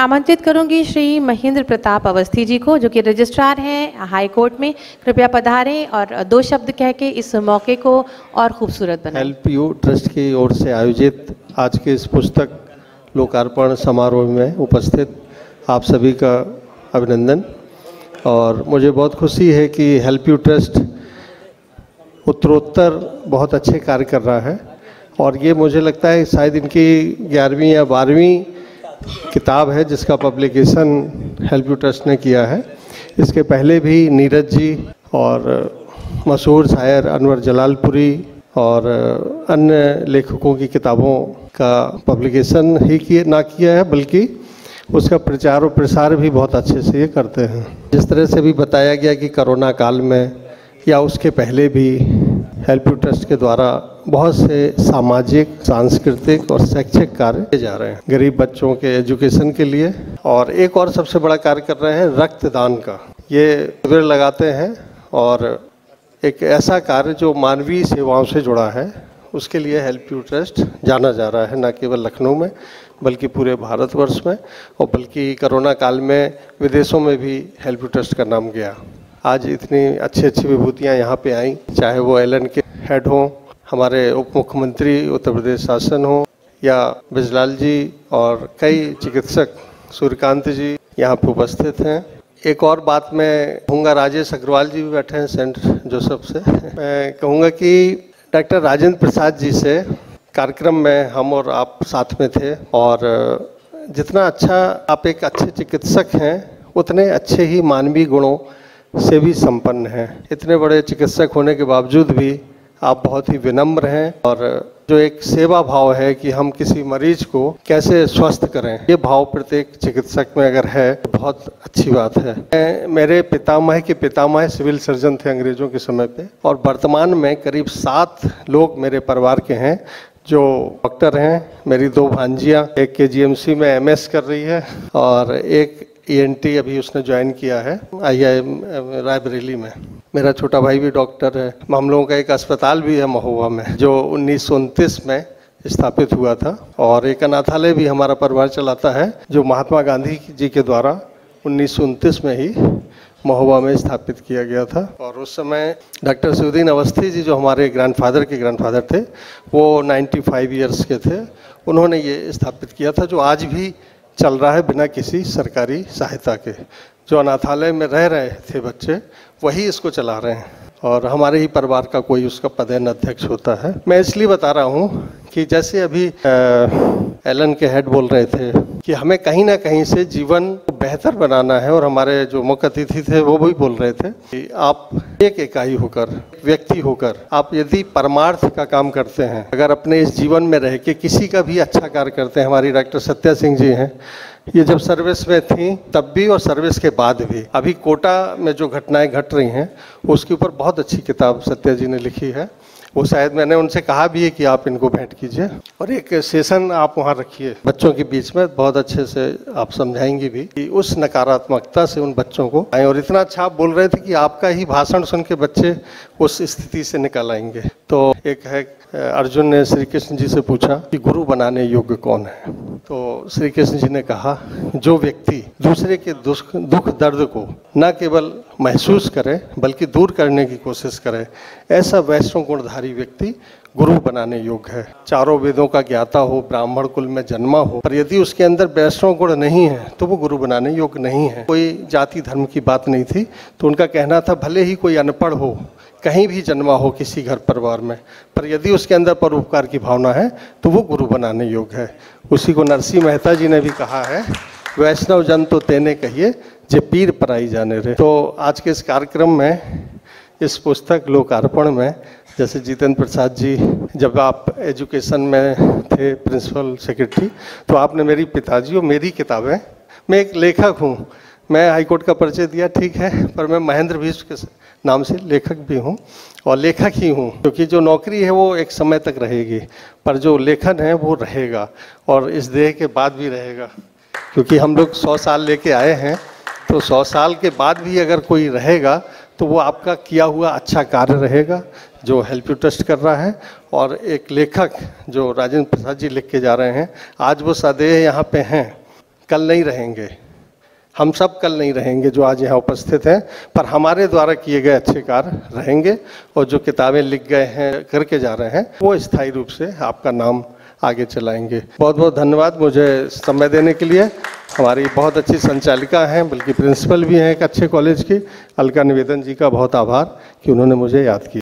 आमंत्रित करूँगी श्री महेंद्र प्रताप अवस्थी जी को, जो कि रजिस्ट्रार हैं हाई कोर्ट में। कृपया पधारें और दो शब्द कह के इस मौके को और खूबसूरत बनाएँ। हेल्प यू ट्रस्ट की ओर से आयोजित आज के इस पुस्तक लोकार्पण समारोह में उपस्थित आप सभी का अभिनंदन। और मुझे बहुत खुशी है कि हेल्प यू ट्रस्ट उत्तरोत्तर बहुत अच्छे कार्य कर रहा है। और ये मुझे लगता है शायद इनकी ग्यारहवीं या बारहवीं किताब है जिसका पब्लिकेशन हेल्प यू ट्रस्ट ने किया है। इसके पहले भी नीरज जी और मशहूर शायर अनवर जलालपुरी और अन्य लेखकों की किताबों का पब्लिकेशन ही किए, ना किया है, बल्कि उसका प्रचार और प्रसार भी बहुत अच्छे से ये करते हैं। जिस तरह से भी बताया गया कि कोरोना काल में या उसके पहले भी हेल्प यू ट्रस्ट के द्वारा बहुत से सामाजिक, सांस्कृतिक और शैक्षिक कार्य किए जा रहे हैं। गरीब बच्चों के एजुकेशन के लिए और एक और सबसे बड़ा कार्य कर रहे हैं रक्तदान का। ये शिविर लगाते हैं और एक ऐसा कार्य जो मानवीय सेवाओं से जुड़ा है, उसके लिए हेल्प यू ट्रस्ट जाना जा रहा है, न केवल लखनऊ में, बल्कि पूरे भारतवर्ष में और बल्कि कोरोना काल में विदेशों में भी हेल्प यू ट्रस्ट का नाम गया। आज इतनी अच्छी अच्छी विभूतियाँ यहाँ पे आई, चाहे वो एल के हेड हों, हमारे उप मुख्यमंत्री उत्तर प्रदेश शासन हो, या बिजलाल जी और कई चिकित्सक, सूर्यकांत जी यहाँ पे उपस्थित हैं। एक और बात मैं कहूँगा, राजेश अग्रवाल जी भी बैठे हैं सेंट जोसेफ से। मैं कहूँगा कि डॉक्टर राजेंद्र प्रसाद जी से कार्यक्रम में हम और आप साथ में थे और जितना अच्छा आप एक अच्छे चिकित्सक हैं, उतने अच्छे ही मानवीय गुणों से भी संपन्न हैं। इतने बड़े चिकित्सक होने के बावजूद भी आप बहुत ही विनम्र हैं और जो एक सेवा भाव है कि हम किसी मरीज़ को कैसे स्वस्थ करें, ये भाव प्रत्येक चिकित्सक में अगर है तो बहुत अच्छी बात है। मेरे पितामह के पितामह सिविल सर्जन थे अंग्रेज़ों के समय पे और वर्तमान में करीब सात लोग मेरे परिवार के हैं, जो डॉक्टर हैं, मेरी दो भांजियाँ, एक के जीएमसी में एमएस कर रही है और एक ईएनटी अभी उसने ज्वाइन किया है आईआईएम रायबरेली में। मेरा छोटा भाई भी डॉक्टर है। हम लोगों का एक अस्पताल भी है महुआ में, जो उन्नीस सौ उनतीस में स्थापित हुआ था। और एक अनाथालय भी हमारा परिवार चलाता है, जो महात्मा गांधी जी के द्वारा उन्नीस सौ उनतीस में ही महोबा में स्थापित किया गया था। और उस समय डॉक्टर सुदीन अवस्थी जी जो हमारे ग्रैंडफादर के ग्रैंडफादर थे, वो 95 इयर्स के थे। उन्होंने ये स्थापित किया था, जो आज भी चल रहा है बिना किसी सरकारी सहायता के। जो अनाथालय में रह रहे थे बच्चे, वही इसको चला रहे हैं। और हमारे ही परिवार का कोई उसका पदेन अध्यक्ष होता है। मैं इसलिए बता रहा हूँ कि जैसे अभी एलन के हेड बोल रहे थे कि हमें कहीं ना कहीं से जीवन बेहतर बनाना है और हमारे जो मुख्य अतिथि थे, वो भी बोल रहे थे कि आप एक इकाई होकर, व्यक्ति होकर आप यदि परमार्थ का काम करते हैं, अगर अपने इस जीवन में रह के किसी का भी अच्छा कार्य करते हैं, हमारी डॉक्टर सत्या सिंह जी हैं, ये जब सर्विस में थी, तब भी और सर्विस के बाद भी, अभी कोटा में जो घटनाएँ घट रही हैं, उसके ऊपर बहुत अच्छी किताब सत्या जी ने लिखी है। वो शायद मैंने उनसे कहा भी है कि आप इनको भेंट कीजिए। और एक सेशन आप वहाँ रखिए। बच्चों के बीच में बहुत अच्छे से आप समझाएँगे भी कि उस नकारात्मकता से उन बच्चों को आए। और इतना अच्छा आप बोल रहे थे कि आपका ही भाषण सुन के बच्चे उस स्थिति से निकल आएँगे। तो एक है अर्जुन ने श्री कृष्ण जी से पूछा कि गुरु बनाने योग्य कौन है? तो श्री कृष्ण जी ने कहा, जो व्यक्ति दूसरे के दुख दुख, दर्द को न केवल महसूस करे, बल्कि दूर करने की कोशिश करे, ऐसा वैष्णव गुणधारी व्यक्ति गुरु बनाने योग्य है। चारों वेदों का ज्ञाता हो, ब्राह्मण कुल में जन्मा हो, पर यदि उसके अंदर वैष्णव गुण नहीं है तो वो गुरु बनाने योग्य नहीं है। कोई जाति धर्म की बात नहीं थी तो उनका कहना था, भले ही कोई अनपढ़ हो कहीं भी जन्मा हो किसी घर परिवार में, पर यदि उसके अंदर परोपकार की भावना है तो वो गुरु बनाने योग्य है। उसी को नरसिंह मेहता जी ने भी कहा है, वैष्णव जन तो तेने कहिए, जे पीर पराई जाने रहे तो आज के इस कार्यक्रम में, इस पुस्तक लोकार्पण में, जैसे जितेंद्र प्रसाद जी, जब आप एजुकेशन में थे प्रिंसिपल सेक्रेटरी तो आपने मेरी पिताजी और मेरी किताबें, मैं एक लेखक हूँ मैं हाईकोर्ट का परिचय दिया, ठीक है, पर मैं महेंद्र भी के नाम से लेखक भी हूँ और लेखक ही हूँ, क्योंकि जो नौकरी है वो एक समय तक रहेगी, पर जो लेखन है वो रहेगा और इस देह के बाद भी रहेगा, क्योंकि हम लोग सौ साल लेके आए हैं तो सौ साल के बाद भी अगर कोई रहेगा तो वो आपका किया हुआ अच्छा कार्य रहेगा, जो हेल्प यू ट्रस्ट कर रहा है, और एक लेखक जो राजेंद्र प्रसाद जी लिख के जा रहे हैं, आज वो सदैह यहाँ पे हैं, कल नहीं रहेंगे। हम सब कल नहीं रहेंगे जो आज यहाँ उपस्थित हैं, पर हमारे द्वारा किए गए अच्छे कार्य रहेंगे और जो किताबें लिख गए हैं, करके जा रहे हैं, वो स्थायी रूप से आपका नाम आगे चलाएँगे। बहुत बहुत धन्यवाद मुझे समय देने के लिए। हमारी बहुत अच्छी संचालिका हैं, बल्कि प्रिंसिपल भी हैं एक अच्छे कॉलेज की। अलका निवेदन जी का बहुत आभार कि उन्होंने मुझे याद किया।